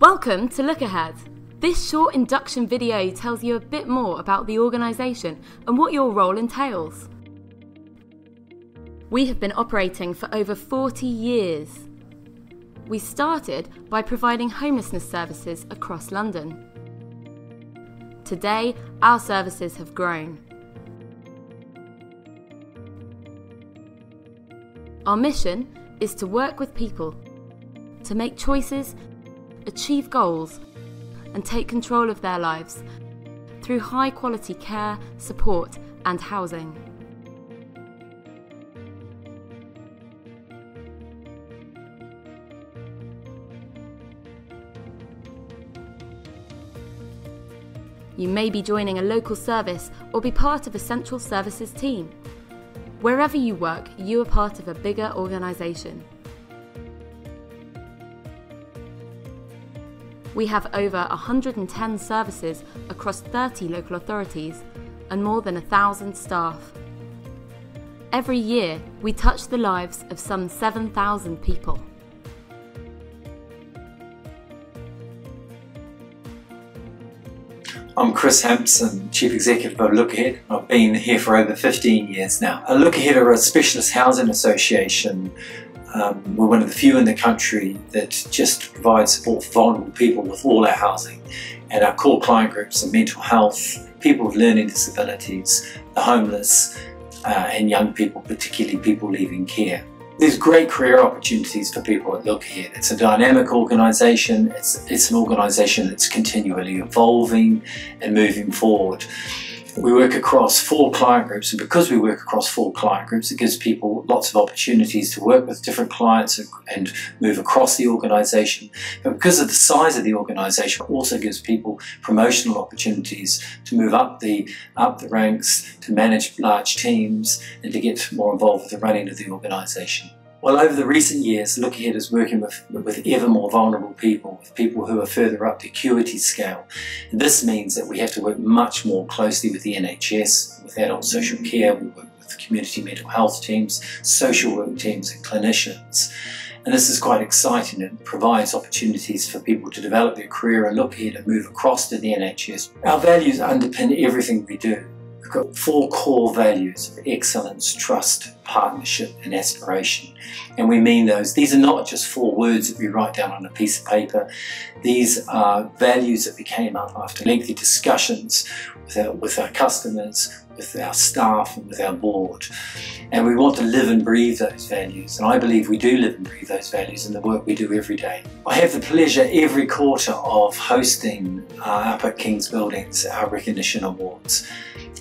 Welcome to Look Ahead. This short induction video tells you a bit more about the organisation and what your role entails. We have been operating for over 40 years. We started by providing homelessness services across London. Today, our services have grown. Our mission is to work with people, to make choices, achieve goals, and take control of their lives through high quality care, support, and housing. You may be joining a local service or be part of a central services team. Wherever you work, you are part of a bigger organisation. We have over 110 services across 30 local authorities and more than 1,000 staff. Every year, we touch the lives of some 7,000 people. I'm Chris Hampson, Chief Executive of Look Ahead. I've been here for over 15 years now. Look Ahead are a specialist housing association. Um, we're one of the few in the country that just provides support for vulnerable people with all our housing. And our core client groups are mental health, people with learning disabilities, the homeless, uh, and young people, particularly people leaving care. There's great career opportunities for people at Look Ahead. It's a dynamic organisation. It's, it's an organisation that's continually evolving and moving forward. We work across four client groups, and because we work across four client groups, it gives people lots of opportunities to work with different clients and move across the organisation. But because of the size of the organisation, it also gives people promotional opportunities to move up the up the ranks, to manage large teams, and to get more involved with the running of the organisation. Well, over the recent years, Look Ahead is working with, with ever more vulnerable people, with people who are further up the acuity scale. This means that we have to work much more closely with the NHS, with adult social care, we work with community mental health teams, social work teams and clinicians. And this is quite exciting. It provides opportunities for people to develop their career and look ahead and move across to the NHS. Our values underpin everything we do. Got four core values of excellence, trust, partnership, and aspiration. And we mean those. These are not just four words that we write down on a piece of paper. These are values that we came up after lengthy discussions with our, with our customers, with our staff, and with our board. And we want to live and breathe those values. And I believe we do live and breathe those values in the work we do every day. I have the pleasure every quarter of hosting uh, up at King's Buildings our recognition awards.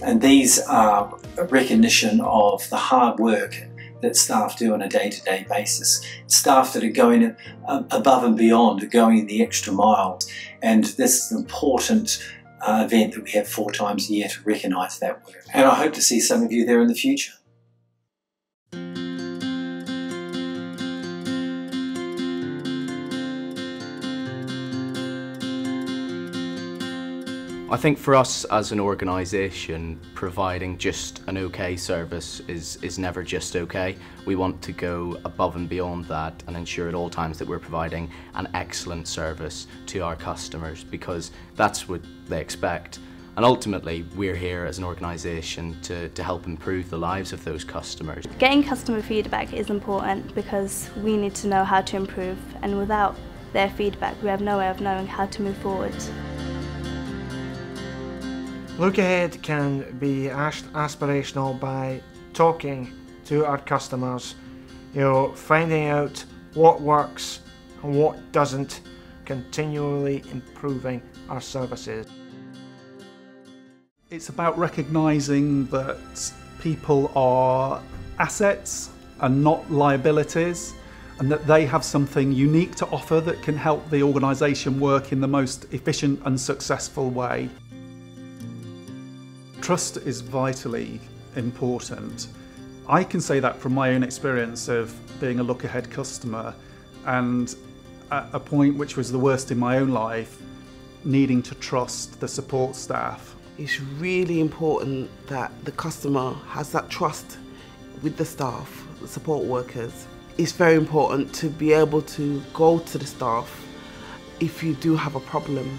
And these are recognition of the hard work that staff do on a day-to-day -day basis. Staff that are going above and beyond, are going the extra mile. And this is an important uh, event that we have four times a year to recognise that work. And I hope to see some of you there in the future. I think for us as an organisation, providing just an okay service is, is never just okay. We want to go above and beyond that and ensure at all times that we're providing an excellent service to our customers because that's what they expect. And ultimately, we're here as an organisation to, to help improve the lives of those customers. Getting customer feedback is important because we need to know how to improve and without their feedback we have no way of knowing how to move forward. Look Ahead can be aspirational by talking to our customers, you know, finding out what works and what doesn't, continually improving our services. It's about recognising that people are assets and not liabilities and that they have something unique to offer that can help the organisation work in the most efficient and successful way. Trust is vitally important. I can say that from my own experience of being a look ahead customer and at a point which was the worst in my own life, needing to trust the support staff. It's really important that the customer has that trust with the staff, the support workers. It's very important to be able to go to the staff if you do have a problem,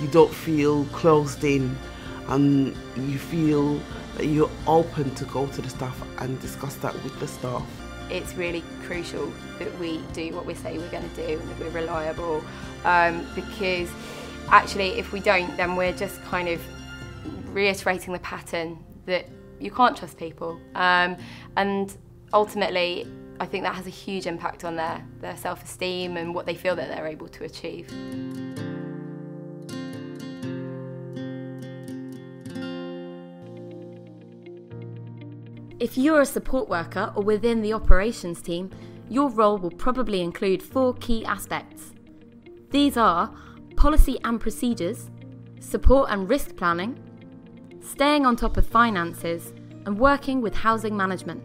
you don't feel closed in and you feel that you're open to go to the staff and discuss that with the staff. It's really crucial that we do what we say we're going to do and that we're reliable um, because actually if we don't then we're just kind of reiterating the pattern that you can't trust people um, and ultimately I think that has a huge impact on their, their self-esteem and what they feel that they're able to achieve. If you're a support worker or within the operations team, your role will probably include four key aspects. These are policy and procedures, support and risk planning, staying on top of finances, and working with housing management.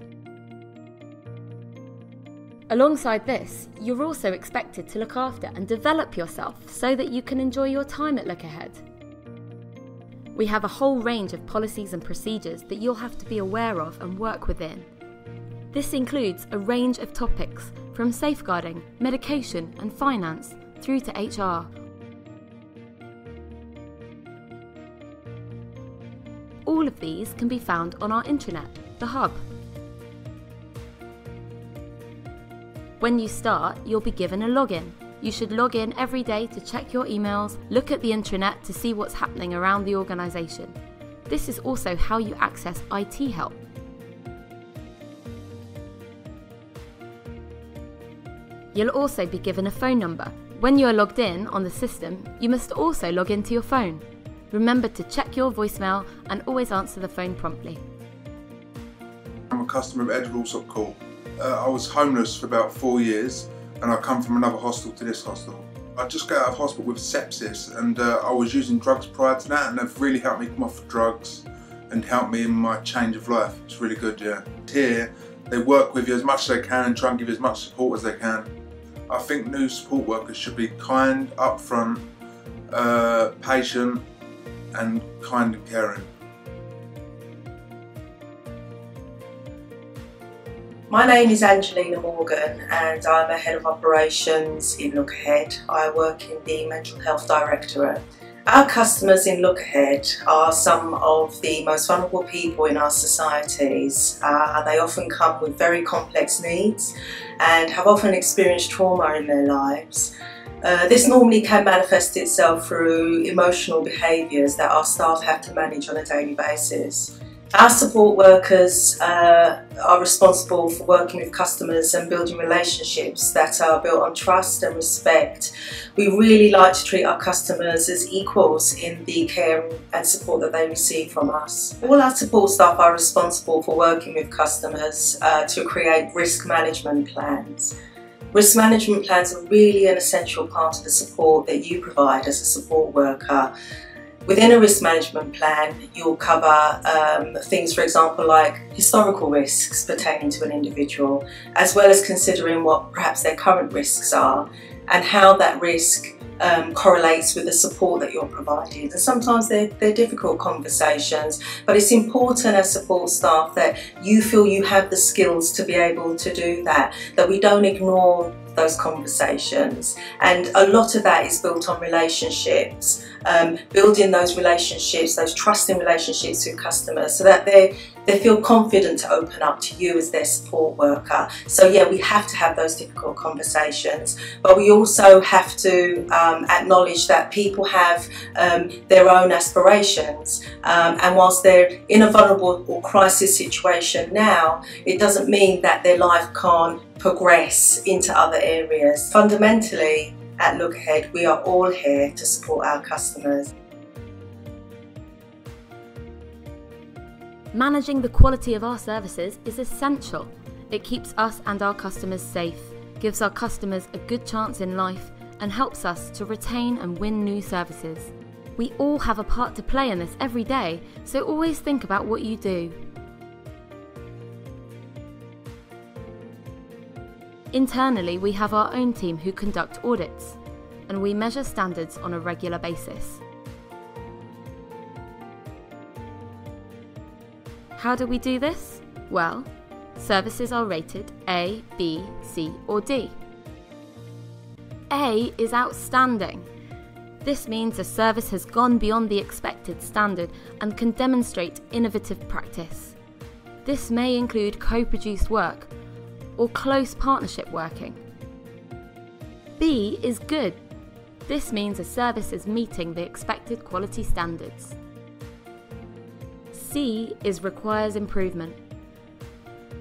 Alongside this, you're also expected to look after and develop yourself so that you can enjoy your time at Look Ahead. We have a whole range of policies and procedures that you'll have to be aware of and work within. This includes a range of topics from safeguarding, medication, and finance through to HR. All of these can be found on our intranet, the Hub. When you start, you'll be given a login you should log in every day to check your emails, look at the intranet to see what's happening around the organisation. This is also how you access IT help. You'll also be given a phone number. When you are logged in on the system, you must also log into your phone. Remember to check your voicemail and always answer the phone promptly. I'm a customer of Alsop Court. Uh, I was homeless for about four years and I come from another hostel to this hostel. I just got out of hospital with sepsis and uh, I was using drugs prior to that and they've really helped me come off drugs and helped me in my change of life. It's really good, yeah. Here, they work with you as much as they can and try and give you as much support as they can. I think new support workers should be kind, upfront, uh, patient and kind and caring. My name is Angelina Morgan and I'm a head of operations in Look Ahead. I work in the Mental Health Directorate. Our customers in Look Ahead are some of the most vulnerable people in our societies. Uh, they often come with very complex needs and have often experienced trauma in their lives. Uh, this normally can manifest itself through emotional behaviours that our staff have to manage on a daily basis. Our support workers uh, are responsible for working with customers and building relationships that are built on trust and respect. We really like to treat our customers as equals in the care and support that they receive from us. All our support staff are responsible for working with customers uh, to create risk management plans. Risk management plans are really an essential part of the support that you provide as a support worker Within a risk management plan, you'll cover um, things, for example, like historical risks pertaining to an individual, as well as considering what perhaps their current risks are and how that risk um, correlates with the support that you're providing. And sometimes they're, they're difficult conversations, but it's important as support staff that you feel you have the skills to be able to do that, that we don't ignore those conversations. And a lot of that is built on relationships, um, building those relationships, those trusting relationships with customers so that they they feel confident to open up to you as their support worker. So yeah, we have to have those difficult conversations, but we also have to um, acknowledge that people have um, their own aspirations. Um, and whilst they're in a vulnerable or crisis situation now, it doesn't mean that their life can't progress into other areas. Fundamentally, at Look Ahead, we are all here to support our customers. Managing the quality of our services is essential. It keeps us and our customers safe, gives our customers a good chance in life, and helps us to retain and win new services. We all have a part to play in this every day, so always think about what you do. Internally, we have our own team who conduct audits, and we measure standards on a regular basis. How do we do this? Well, services are rated A, B, C, or D. A is outstanding. This means a service has gone beyond the expected standard and can demonstrate innovative practice. This may include co produced work or close partnership working. B is good. This means a service is meeting the expected quality standards. C is requires improvement.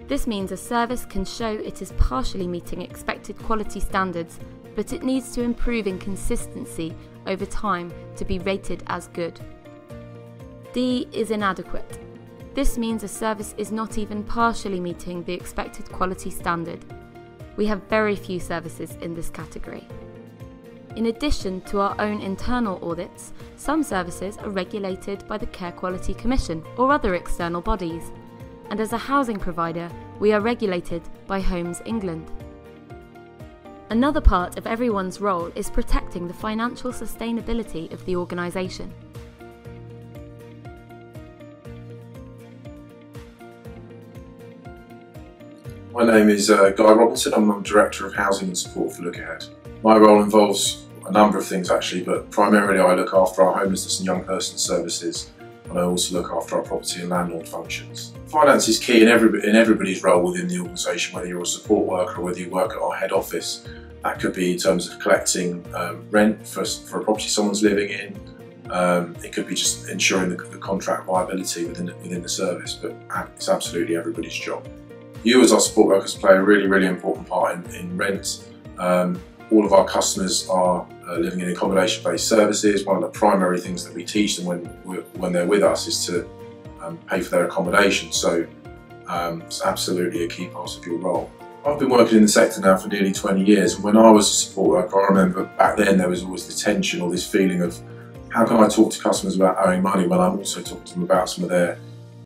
This means a service can show it is partially meeting expected quality standards, but it needs to improve in consistency over time to be rated as good. D is inadequate. This means a service is not even partially meeting the expected quality standard. We have very few services in this category. In addition to our own internal audits, some services are regulated by the Care Quality Commission or other external bodies, and as a housing provider, we are regulated by Homes England. Another part of everyone's role is protecting the financial sustainability of the organisation. My name is uh, Guy Robinson. I'm the Director of Housing and Support for Look Ahead. My role involves a number of things actually, but primarily I look after our homelessness and young person services and I also look after our property and landlord functions. Finance is key in, every, in everybody's role within the organisation, whether you're a support worker or whether you work at our head office. That could be in terms of collecting um, rent for, for a property someone's living in. Um, it could be just ensuring the, the contract viability within, within the service, but it's absolutely everybody's job. You as our support workers play a really, really important part in, in rent. Um, all of our customers are uh, living in accommodation-based services. One of the primary things that we teach them when, when they're with us is to um, pay for their accommodation. So um, it's absolutely a key part of your role. I've been working in the sector now for nearly 20 years when I was a support worker I remember back then there was always the tension or this feeling of how can I talk to customers about owing money when I'm also talking to them about some of their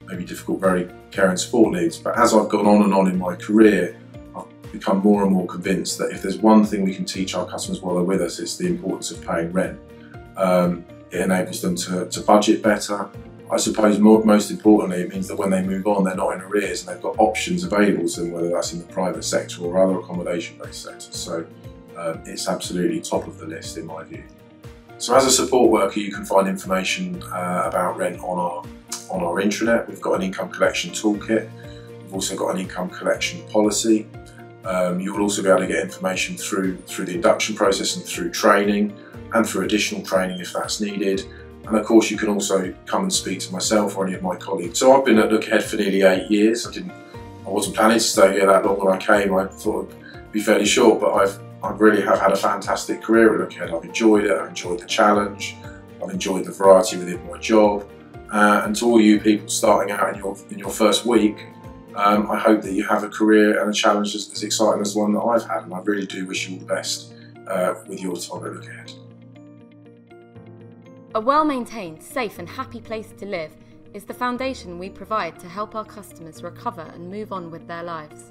maybe difficult, very caring support needs. But as I've gone on and on in my career, I've become more and more convinced that if there's one thing we can teach our customers while they're with us, it's the importance of paying rent. Um, it enables them to, to budget better. I suppose more, most importantly, it means that when they move on, they're not in arrears and they've got options available to them, whether that's in the private sector or other accommodation-based sectors. So um, it's absolutely top of the list in my view. So as a support worker, you can find information uh, about rent on our on our intranet. We've got an income collection toolkit. We've also got an income collection policy. Um, you will also be able to get information through, through the induction process and through training and through additional training if that's needed. And of course, you can also come and speak to myself or any of my colleagues. So I've been at Look Ahead for nearly eight years. I didn't, I wasn't planning to stay here that long when I came. I thought it'd be fairly short, but I've, I really have had a fantastic career at Look Ahead. I've enjoyed it. I've enjoyed the challenge. I've enjoyed the variety within my job. Uh, and to all you people starting out in your in your first week, um, I hope that you have a career and a challenge as, as, exciting as the one that I've had. And I really do wish you all the best uh, with your time at Look Ahead. A well maintained, safe, and happy place to live is the foundation we provide to help our customers recover and move on with their lives.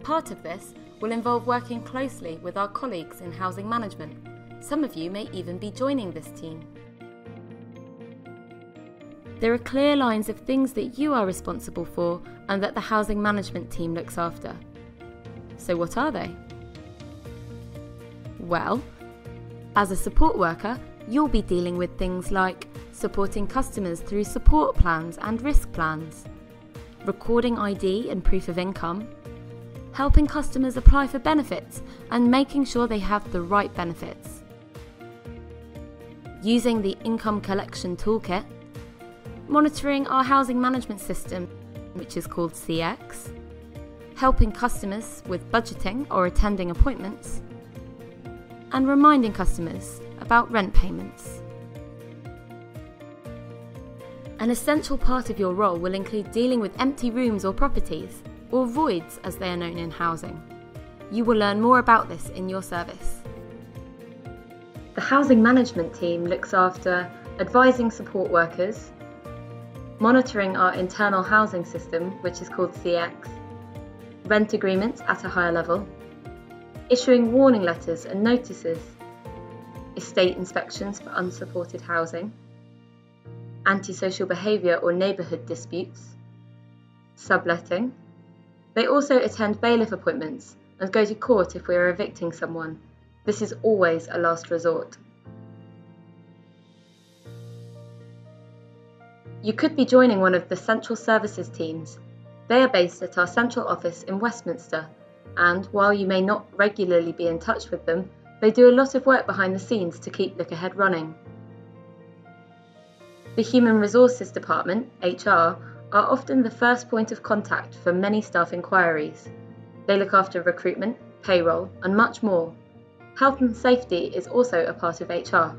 Part of this will involve working closely with our colleagues in housing management. Some of you may even be joining this team. There are clear lines of things that you are responsible for and that the housing management team looks after. So, what are they? Well, as a support worker, you'll be dealing with things like supporting customers through support plans and risk plans, recording ID and proof of income, helping customers apply for benefits and making sure they have the right benefits, using the income collection toolkit monitoring our housing management system, which is called CX, helping customers with budgeting or attending appointments, and reminding customers about rent payments. An essential part of your role will include dealing with empty rooms or properties, or voids as they are known in housing. You will learn more about this in your service. The housing management team looks after advising support workers, monitoring our internal housing system, which is called CX, rent agreements at a higher level, issuing warning letters and notices, estate inspections for unsupported housing, antisocial behaviour or neighbourhood disputes, subletting. They also attend bailiff appointments and go to court if we are evicting someone. This is always a last resort. You could be joining one of the Central Services teams. They are based at our central office in Westminster, and while you may not regularly be in touch with them, they do a lot of work behind the scenes to keep Look Ahead running. The Human Resources Department, HR, are often the first point of contact for many staff inquiries. They look after recruitment, payroll, and much more. Health and safety is also a part of HR.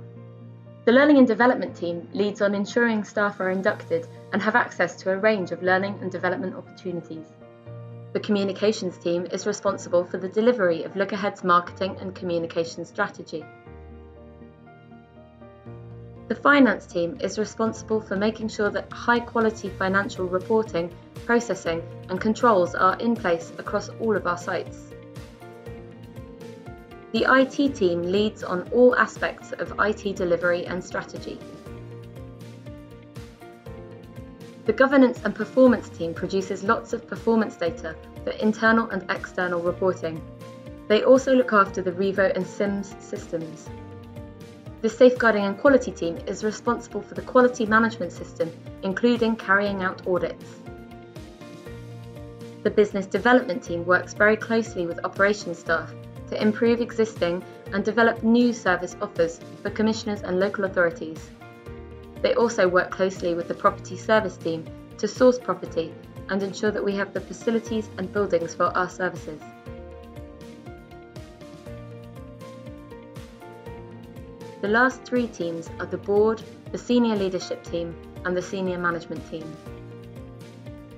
The Learning and Development team leads on ensuring staff are inducted and have access to a range of learning and development opportunities. The Communications team is responsible for the delivery of Look Ahead's marketing and communication strategy. The finance team is responsible for making sure that high quality financial reporting, processing, and controls are in place across all of our sites. The IT team leads on all aspects of IT delivery and strategy. The governance and performance team produces lots of performance data for internal and external reporting. They also look after the Revo and SIMS systems. The safeguarding and quality team is responsible for the quality management system, including carrying out audits. The business development team works very closely with operations staff to improve existing and develop new service offers for commissioners and local authorities. They also work closely with the property service team to source property and ensure that we have the facilities and buildings for our services. The last three teams are the board, the senior leadership team and the senior management team.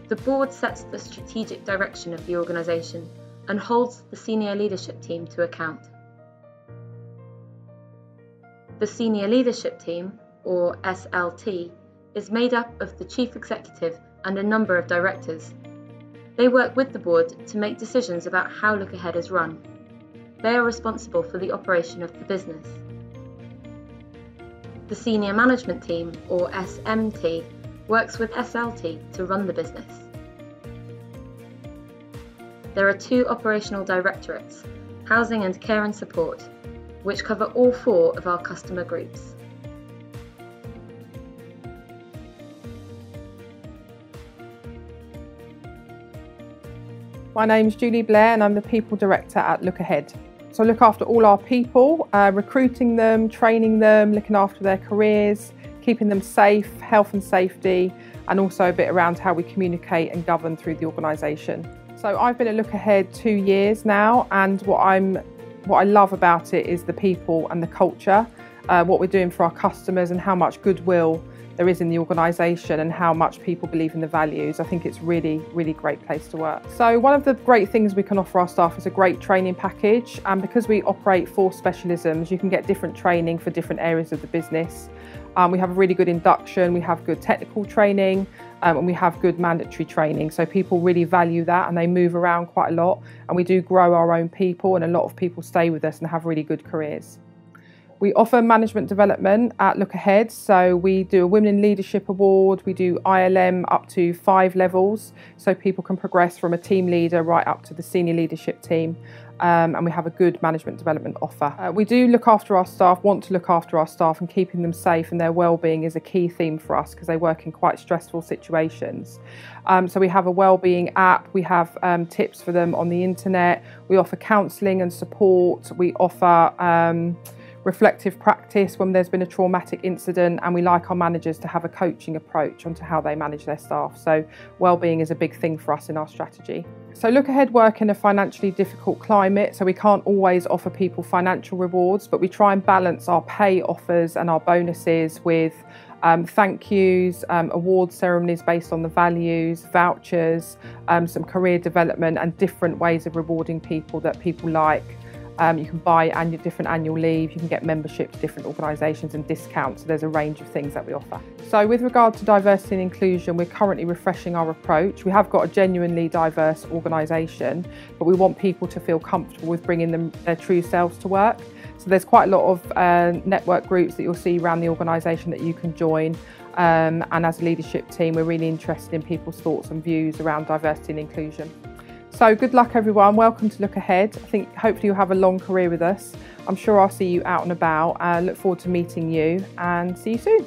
The board sets the strategic direction of the organisation and holds the senior leadership team to account. The senior leadership team, or SLT, is made up of the chief executive and a number of directors. They work with the board to make decisions about how Look Ahead is run. They are responsible for the operation of the business. The senior management team, or SMT, works with SLT to run the business. There are two operational directorates, Housing and Care and Support, which cover all four of our customer groups. My name is Julie Blair and I'm the People Director at Look Ahead. So I look after all our people, uh, recruiting them, training them, looking after their careers, keeping them safe, health and safety, and also a bit around how we communicate and govern through the organisation. So I've been at Look Ahead two years now, and what I'm what I love about it is the people and the culture, uh, what we're doing for our customers, and how much goodwill there is in the organisation and how much people believe in the values. I think it's really, really great place to work. So one of the great things we can offer our staff is a great training package and because we operate four specialisms you can get different training for different areas of the business. Um, we have a really good induction, we have good technical training um, and we have good mandatory training. So people really value that and they move around quite a lot and we do grow our own people and a lot of people stay with us and have really good careers. We offer management development at Look Ahead. So we do a Women in Leadership Award, we do ILM up to five levels, so people can progress from a team leader right up to the senior leadership team. Um, and we have a good management development offer. Uh, we do look after our staff, want to look after our staff, and keeping them safe and their well-being is a key theme for us because they work in quite stressful situations. Um, so we have a well-being app, we have um, tips for them on the internet, we offer counselling and support, we offer um, reflective practice when there's been a traumatic incident and we like our managers to have a coaching approach onto how they manage their staff. So well-being is a big thing for us in our strategy. So look ahead work in a financially difficult climate so we can't always offer people financial rewards but we try and balance our pay offers and our bonuses with um, thank yous, um, award ceremonies based on the values, vouchers, um, some career development and different ways of rewarding people that people like. Um, you can buy annual, different annual leave, you can get membership to different organisations and discounts. So there's a range of things that we offer. So with regard to diversity and inclusion, we're currently refreshing our approach. We have got a genuinely diverse organisation, but we want people to feel comfortable with bringing them, their true selves to work. So there's quite a lot of uh, network groups that you'll see around the organisation that you can join. Um, and as a leadership team, we're really interested in people's thoughts and views around diversity and inclusion. So good luck everyone, welcome to Look Ahead. I think hopefully you'll have a long career with us. I'm sure I'll see you out and about. I uh, look forward to meeting you and see you soon.